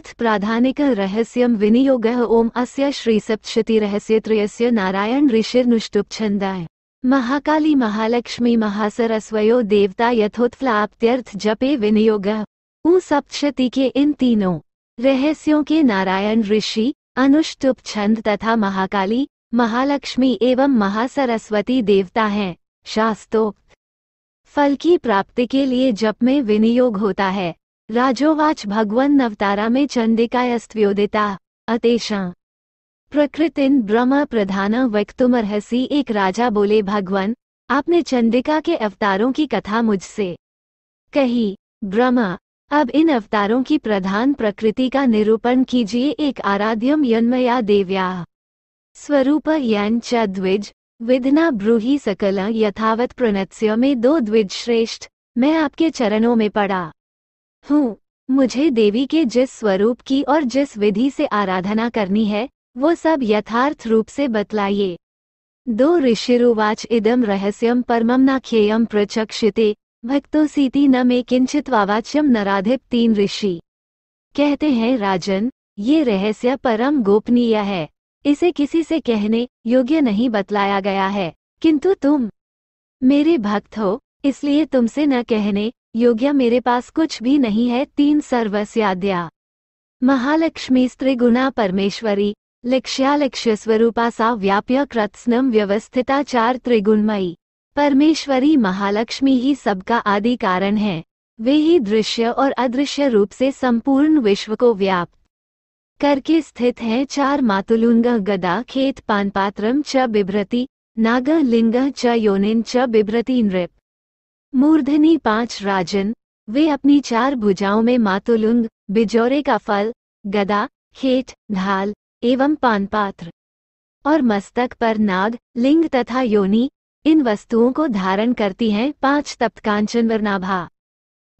अथ प्राधानिक रहस्यम विनियोग ओम अस्य श्रीसप्तशती रहस्यत्रयस्य नारायण ऋषिर्नुष्टुप्छन्दाय। महाकाली महालक्ष्मी महासरस्वयो देवता यथोत्फ्लाप्त्यर्थ जपे विनियोग। ऊ सप्तशती के इन तीनों। रहस्यों के नारायण ऋषि अनुष्टुप छंद तथा महाकाली, महालक्ष्मी एवं महासरस्वती देवता हैं। शास्तोक्त फल की प्राप्ति के लिए जप में विनियोग होता है। राजोवाच भगवन नवतारा में चंडिकायस्त्योदिता अतेषा। प्रकृतिन ब्रह्म प्रधान वक्तुमर्हसी एक राजा बोले, भगवन, आपने चंडिका के अवतारों की कथा मुझसे कही। ब्रह्मा, अब इन अवतारों की प्रधान प्रकृति का निरूपण कीजिए, एक आराध्यम यन्मया देव्या। स्वरूप यन च द्विज, विधना ब्रूही सकल, यथावत प्रणत्स्य में दो द्विज श्रेष्ठ मैं आपके चरणों में पड़ा। हूँ, मुझे देवी के जिस स्वरूप की और जिस विधि से आराधना करनी है, वो सब यथार्थ रूप से बतलाइए। दो ऋषिरुवाच इदम रहस्यम परमम नाख्येयम प्रचक्षिते, भक्तो सीति न में किंचित वावाच्यम नराधिप तीन ऋषि। कहते हैं, राजन, ये रहस्य परम गोपनीय है, इसे किसी से कहने योग्य नहीं बतलाया गया है, किंतु तुम मेरे भक्त हो, इसलिए तुमसे न कहने योग्य मेरे पास कुछ भी नहीं है, तीन सर्वस्याद्या। महालक्ष्मी स्त्रिगुणा परमेश्वरी, लक्ष्यालक्ष्य स्वरूपा सा व्याप्य कृत्स्नम व्यवस्थिता चार त्रिगुणमयी। परमेश्वरी महालक्ष्मी ही सबका आदि कारण है। वे ही दृश्य और अदृश्य रूप से संपूर्ण विश्व को व्याप्त। करके स्थित हैं चार मातुलुंग, गदा, खेत, पानपात्रम, च बिभ्रति, नाग, लिंग, च योनिन, च बिभ्रति, नृप। मूर्धनी पाँच राजन, वे अपनी चार भुजाओं में मातुलुंग, बिजौरे का फल, गदा खेत ढाल, एवं पानपात्र और मस्तक पर नाग, लिंग तथा योनि, इन वस्तुओं को धारण करती हैं पाँच तप्तकांचन वर्णाभा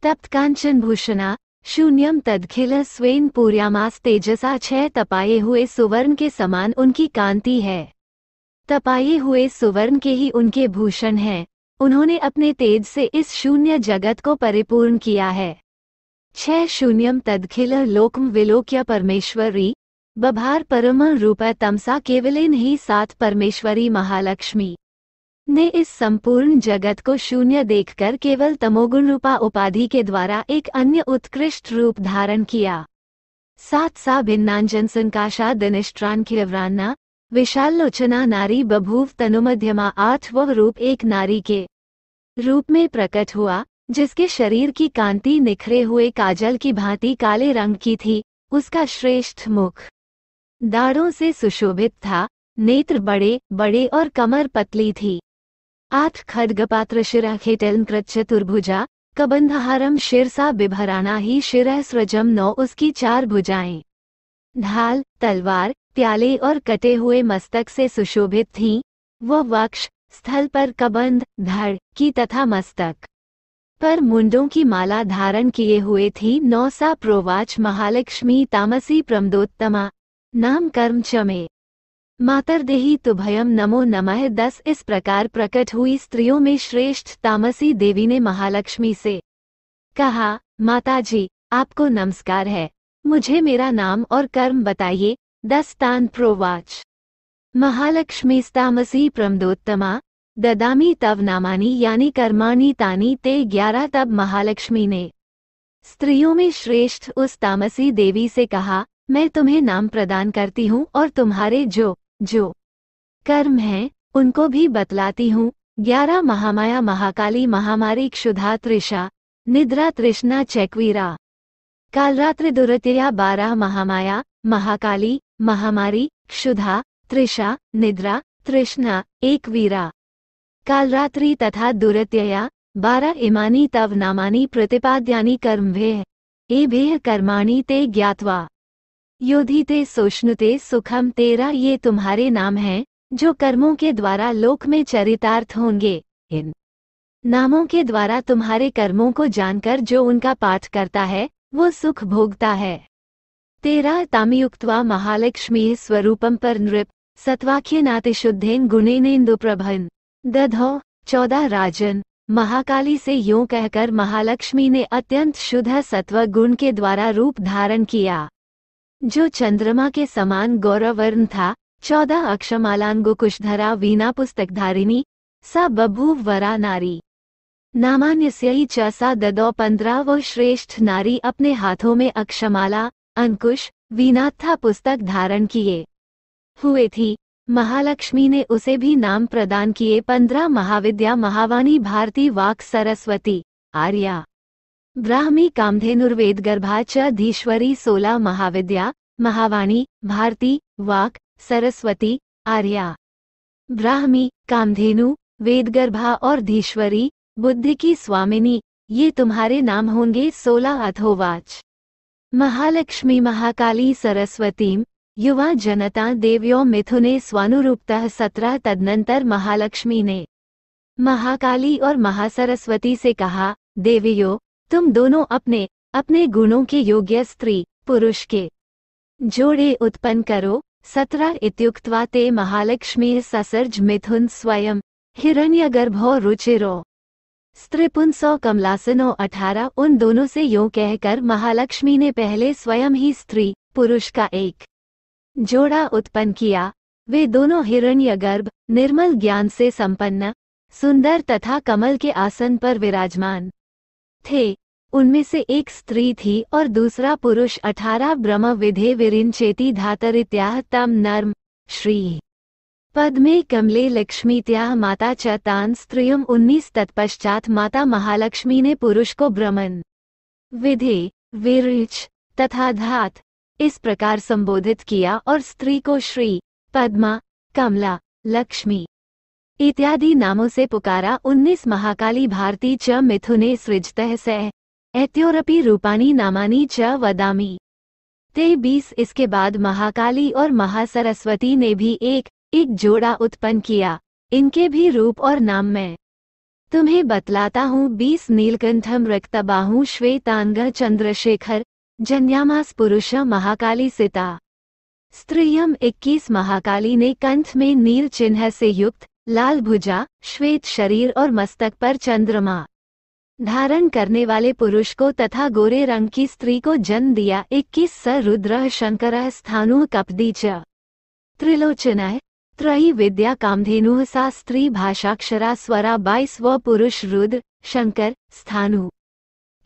तप्तकांचन भूषणा शून्यम तदखिल स्वेन पूर्यामास तेजसा छह तपाए हुए सुवर्ण के समान उनकी कांति है। तपाए हुए सुवर्ण के ही उनके भूषण हैं। उन्होंने अपने तेज से इस शून्य जगत को परिपूर्ण किया है। छह शून्यम तदखिल लोकम विलोक्य परमेश्वरी, बभार परम रूप तमसा केवलिन ही सात परमेश्वरी महालक्ष्मी। ने इस संपूर्ण जगत को शून्य देखकर केवल तमोगुण रूपा उपाधि के द्वारा एक अन्य उत्कृष्ट रूप धारण किया। सात सा भिन्नांजन संकाशा दिनिष्ट्रान विशाल लोचना नारी बभूव तनुमध्यमा आठ वह रूप एक नारी के रूप में प्रकट हुआ, जिसके शरीर की कांति निखरे हुए काजल की भांति काले रंग की थी, उसका श्रेष्ठ मुख दाढ़ों से सुशोभित था, नेत्र बड़े बड़े और कमर पतली थी। आठ खड्गपात्र शिरा खेटल चतुर्भुजा, कबंधहारम शिरसा बिभराना ही शिरह सृजम नौ उसकी चार भुजाएँ। ढाल, तलवार प्याले और कटे हुए मस्तक से सुशोभित थीं। वह वक्ष, स्थल पर कबंध, धड़ की तथा मस्तक पर मुंडों की माला धारण किए हुए थी। नौसा प्रोवाच महालक्ष्मी तामसी प्रमदोत्तमा, नाम कर्म चमे। मातरदेही तुभयम नमो नमः। दस इस प्रकार प्रकट हुई स्त्रियों में श्रेष्ठ तामसी देवी ने महालक्ष्मी से कहा, माताजी, आपको नमस्कार है। मुझे मेरा नाम और कर्म बताइए। दस्तान प्रोवाच महालक्ष्मीस्तामसी प्रमदोत्तमा ददामी तव नामानी यानी कर्माणी तानी ते ग्यारह तब महालक्ष्मी ने। स्त्रियों में श्रेष्ठ उस तामसी देवी से कहा, मैं तुम्हें नाम प्रदान करती हूँ और तुम्हारे जो जो कर्म हैं, उनको भी बतलाती हूँ। ग्यारह महामाया महाकाली महामारी क्षुधा त्रिषा निद्रा तृष्णा चैकवीरा। कालरात्रि दुरतिया बारह महामाया महाकाली महामारी, क्षुधा त्रिषा निद्रा, तृष्णा एक वीरा कालरात्रि तथा दुरत्यया बारह इमानी तव नामानी प्रतिपाद्यानि कर्मभेह एभेह कर्माणि ते ज्ञातवा। योधिते सोष्णुते सुखम तेरा ये तुम्हारे नाम हैं, जो कर्मों के द्वारा लोक में चरितार्थ होंगे, इन। नामों के द्वारा तुम्हारे कर्मों को जानकर जो उनका पाठ करता है, वो सुख भोगता है। तेरा तामियुक्तवा महालक्ष्मी स्वरूपम पर नृप सत्वाख्य नातिशुद्धेन गुणेनेन्दु प्रभन। दधो चौदह राजन। महाकाली से यूँ कहकर महालक्ष्मी ने अत्यंत शुद्ध सत्व गुण के द्वारा रूप धारण किया। जो चंद्रमा के समान गौरवर्ण था चौदह अक्षमालांगो कुशधरा वीणा पुस्तकधारिणी, सा बभूव वरा नारी। नामान्यस्यी च सा ददौ पंद्रह वो श्रेष्ठ नारी अपने हाथों में अक्षमाला अंकुश वीनाथा पुस्तक धारण किए। हुए थी। महालक्ष्मी ने उसे भी नाम प्रदान किए। पंद्रह महाविद्या महावाणी भारती वाक सरस्वती, आर्या। ब्राह्मी कामधेनुर्वेद गर्भा च सोलह महाविद्या महावाणी भारती वाक सरस्वती, आर्या। ब्राह्मी कामधेनु, वेदगर्भा और धीश्वरी, बुद्धि की स्वामिनी, ये तुम्हारे नाम होंगे सोलह अथोवाच। महालक्ष्मी महाकाली सरस्वतीम युवा जनता देव्यो मिथुने स्वानुरूपतः सत्रह तदनंतर महालक्ष्मी ने महाकाली और महासरस्वती से कहा देवियो तुम दोनों अपने अपने गुणों के योग्य स्त्री पुरुष के जोड़े उत्पन्न करो सत्रह इत्युक्त्वा ते महालक्ष्मी ससर्ज मिथुन स्वयं हिरण्यगर्भो रुचिरो स्त्रिपुंसो कमलासनो अठारह, उन दोनों से यूँ कहकर महालक्ष्मी ने पहले स्वयं ही स्त्री, पुरुष का एक जोड़ा उत्पन्न किया। वे दोनों हिरण्य गर्भ निर्मल ज्ञान से संपन्न, सुंदर तथा कमल के आसन पर विराजमान थे। उनमें से एक स्त्री थी और दूसरा पुरुष अठारह ब्रह्म विधे विरिंचेती धातरित्याह तम नर्म श्री पद में कमले लक्ष्मी त्याह माता च तान स्त्रियम उन्नीस तत्पश्चात माता महालक्ष्मी ने पुरुष को ब्रह्मन विधे, विरिच तथा धात इस प्रकार संबोधित किया और स्त्री को श्री, पद्मा, कमला, लक्ष्मी, इत्यादि नामों से पुकारा। उन्नीस महाकाली भारती च मिथुने सृजतः सह ऐत्योरपी रूपानी नामानी च वदामी। ते बीस इसके बाद महाकाली और महासरस्वती ने भी एक एक जोड़ा उत्पन्न किया। इनके भी रूप और नाम में तुम्हें बतलाता हूँ। बीस नीलकंठम रक्तबाहु श्वेतांग चंद्रशेखर, जन्यामास पुरुष, महाकाली सीता। स्त्रियम इक्कीस, महाकाली ने कंठ में नील चिन्ह से युक्त, लाल भुजा, श्वेत शरीर और मस्तक पर चंद्रमा धारण करने वाले पुरुष को तथा गोरे रंग की स्त्री को जन्म दिया। इक्कीस स रुद्र, शंकर स्थानु कपदी च त्रिलोचन त्रयी विद्या कामधेनु सा स्त्री भाषाक्षरा स्वरा बाईस व पुरुष रुद्र, शंकर, स्थानु।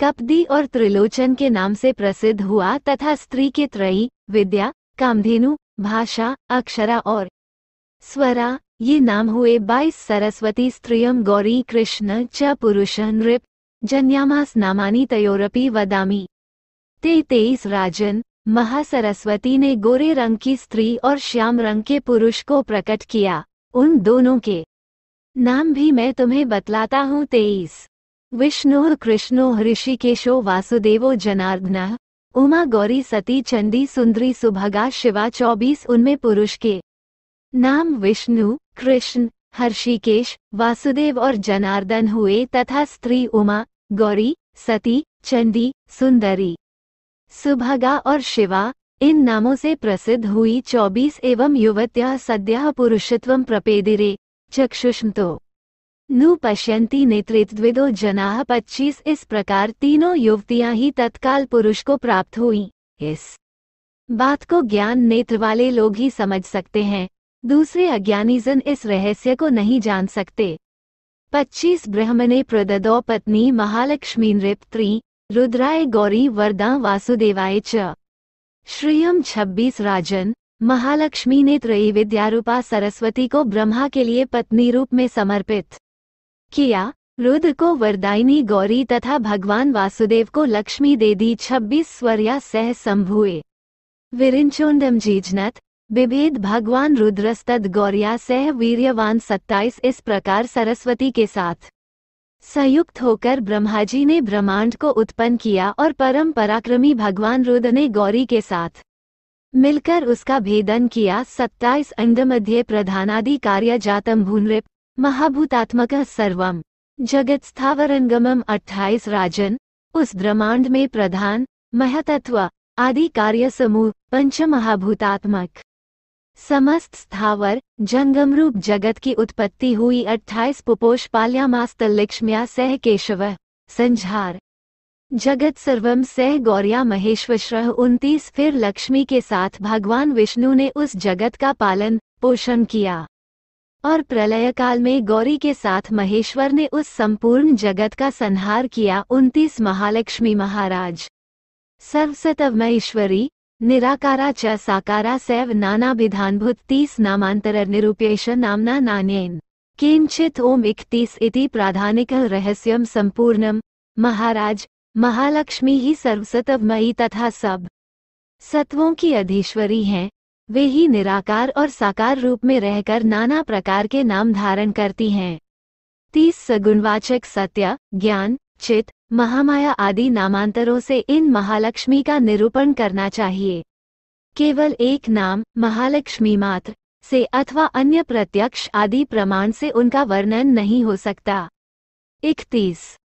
कपदी और त्रिलोचन के नाम से प्रसिद्ध हुआ तथा स्त्री के त्रयी, विद्या, कामधेनु, भाषा, अक्षरा और स्वरा, ये नाम हुए बाईस सरस्वती स्त्रियम गौरी कृष्ण च पुरुष नृप, जन्यामास नामानी तयोरपी वदामी। ते तेईस राजन महासरस्वती ने गोरे रंग की स्त्री और श्याम रंग के पुरुष को प्रकट किया, उन दोनों के नाम भी मैं तुम्हें बतलाता हूँ, तेईस। विष्णु कृष्णो ऋषिकेशो वासुदेवो जनार्दन, उमा गौरी सती चंडी सुंदरी सुभगा शिवा चौबीस, उनमें पुरुष के नाम विष्णु, कृष्ण, हर्षिकेश, वासुदेव और जनार्दन हुए, तथा स्त्री उमा, गौरी, सती, चंडी, सुंदरी। सुभगा और शिवा, इन नामों से प्रसिद्ध हुई चौबीस एवं युवत्या सद्या पुरुषत्व प्रपेदिरे, चक्षुष्मतो। नु पश्यंती नेतृत्विदो जना पच्चीस। इस प्रकार तीनों युवतियाँ ही तत्काल पुरुष को प्राप्त हुई। इस बात को ज्ञान नेत्र वाले लोग ही समझ सकते हैं। दूसरे अज्ञानीजन इस रहस्य को नहीं जान सकते। पच्चीस ब्रह्मणे प्रददो पत्नी महालक्ष्मी नृप्त्री रुद्राय गौरी वरदा वासुदेवाय च। श्रियम छब्बीस राजन, महालक्ष्मी ने त्रयी विद्यारूपा सरस्वती को ब्रह्मा के लिए पत्नी रूप में समर्पित किया। रुद्र को वरदायिनी गौरी तथा भगवान वासुदेव को लक्ष्मी दे दी छब्बीस स्वर्या सह संभुए। विरिंचोंडम जीजनत, विभेद भगवान रुद्रस्तद गौरिया सह वीर्यवान सत्ताईस इस प्रकार सरस्वती के साथ। संयुक्त होकर ब्रह्माजी ने ब्रह्मांड को उत्पन्न किया और परम पराक्रमी भगवान रुद्र ने गौरी के साथ मिलकर उसका भेदन किया। सत्ताईस अंगमध्य प्रधानादि कार्य जातम भूनृप, महाभूतात्मक सर्वम। जगत स्थावरंगमम अट्ठाईस राजन, उस ब्रह्मांड में प्रधान, महतत्व, आदि कार्य समूह पंच महाभूतात्मक समस्त स्थावर जंगम रूप जगत की उत्पत्ति हुई अट्ठाईस पुपोष पाल्यामास्तलक्ष्म्या सह केशव, संझार। जगत सर्वम सह गौरिया महेश्वर उनतीस, फिर लक्ष्मी के साथ भगवान विष्णु ने उस जगत का पालन, पोषण किया। और प्रलय काल में गौरी के साथ महेश्वर ने उस संपूर्ण जगत का संहार किया, उनतीस महालक्ष्मी महाराज। सर्वसतवमईश्वरी निराकारा च साकारा सैव नाना विधानभूत तीस नामांतर निरूपेश नामना नान्यन। किंचित ओम इकतीस इति प्राधानिक रहस्यम संपूर्णम महाराज, महालक्ष्मी ही सर्वसतवमयी तथा सब। सत्वों की अधीश्वरी हैं। वे ही निराकार और साकार रूप में रहकर नाना प्रकार के नाम धारण करती हैं। तीस सगुणवाचक सत्य, ज्ञान चित महामाया आदि नामांतरों से इन महालक्ष्मी का निरूपण करना चाहिए। केवल एक नाम, महालक्ष्मी मात्र, से अथवा अन्य प्रत्यक्ष आदि प्रमाण से उनका वर्णन नहीं हो सकता। इकतीस।